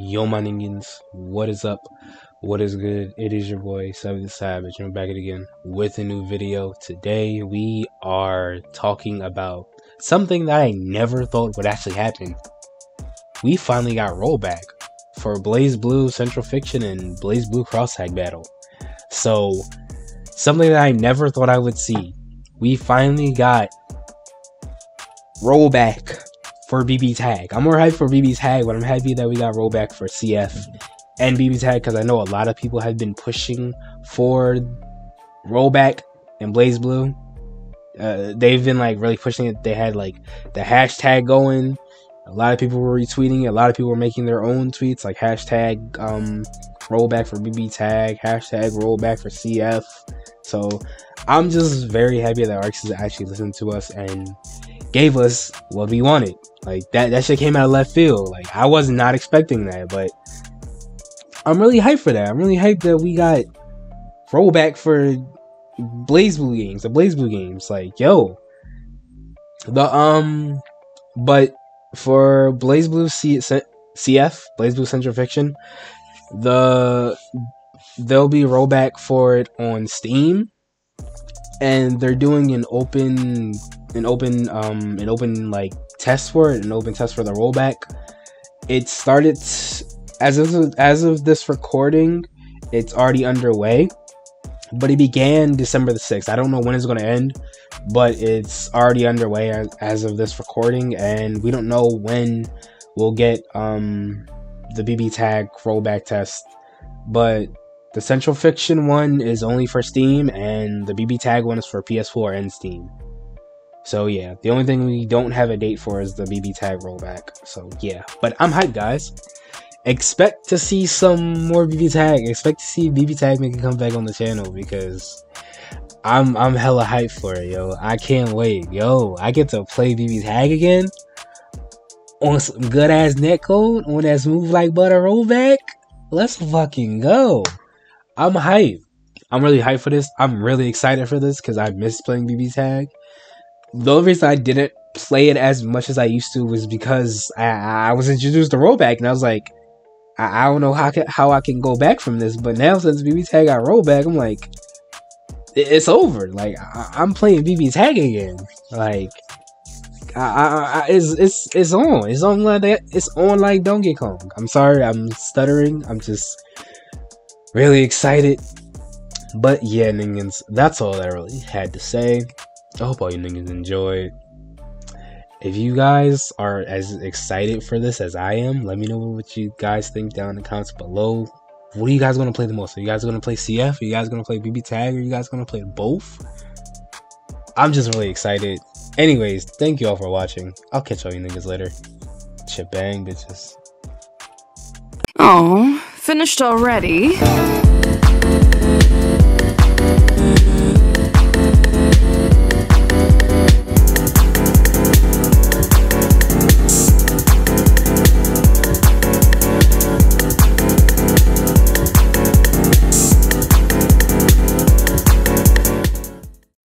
Yo, my what is up? What is good? It is your boy, Sevy the Savage, and I'm back again with a new video. Today, we are talking about something that I never thought would actually happen. We finally got rollback for BlazBlue Central Fiction and BlazBlue Cross Tag Battle. So, something that I never thought I would see. We finally got rollback for BB Tag. I'm more hyped for BB Tag, but I'm happy that we got rollback for CF and BB Tag because I know a lot of people have been pushing for rollback and BlazBlue. Uh, they've been like really pushing it. They had like the hashtag going. A lot of people were retweeting it. A lot of people were making their own tweets like hashtag um, rollback for BB Tag, hashtag rollback for CF. So I'm just very happy that Arx is actually listening to us and gave us what we wanted. Like that that shit came out of left field. Like I was not expecting that, but I'm really hyped for that. I'm really hyped that we got rollback for BlazBlue games, the BlazBlue games. Like, yo. The um but for BlazBlue C- CF, BlazBlue Central Fiction, the there'll be rollback for it on Steam and they're doing an open an open um an open like test for it, an open test for the rollback. It started as of as of this recording, it's already underway. But it began December the 6th. I don't know when it's going to end, but it's already underway as, of this recording and we don't know when we'll get um the BB tag rollback test. But the Central Fiction one is only for Steam, and the BB Tag one is for PS4 and Steam. So yeah, the only thing we don't have a date for is the BB Tag rollback. So yeah, but I'm hyped, guys. Expect to see some more BB Tag. Expect to see BB Tag make a comeback on the channel because I'm I'm hella hyped for it, yo. I can't wait, yo. I get to play BB Tag again on some good ass netcode on that smooth like butter rollback. Let's fucking go. I'm hyped. I'm really hyped for this. I'm really excited for this because I missed playing BB Tag. The only reason I didn't play it as much as I used to was because I, I was introduced to rollback and I was like, I, I don't know how I can, how I can go back from this. But now since BB Tag got rollback, I'm like, it, it's over. Like I, am playing BB Tag again. Like I, I, it's it's it's on. It's on like that. It's on like Donkey Kong. I'm sorry. I'm stuttering. I'm just really excited. But yeah, niggas, that's all I really had to say. I hope all you niggas enjoyed. If you guys are as excited for this as I am, let me know what you guys think down in the comments below. What are you guys gonna play the most? Are you guys gonna play CF? Are you guys gonna play BB Tag? Are you guys gonna play both? I'm just really excited. Anyways, thank you all for watching. I'll catch all you niggas later. Shebang, bitches. Oh, finished already?